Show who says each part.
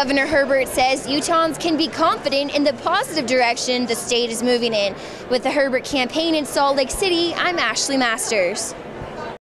Speaker 1: Governor Herbert says Utahns can be confident in the positive direction the state is moving in. With the Herbert campaign in Salt Lake City, I'm Ashley Masters.